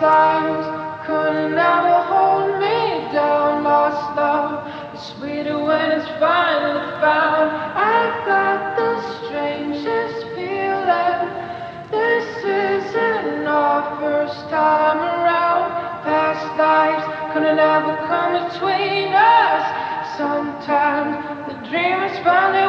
times could never hold me down. Lost love is sweeter when it's finally found. I've got the strangest feeling. This isn't our first time around. Past lives couldn't ever come between us. Sometimes the dream is finally.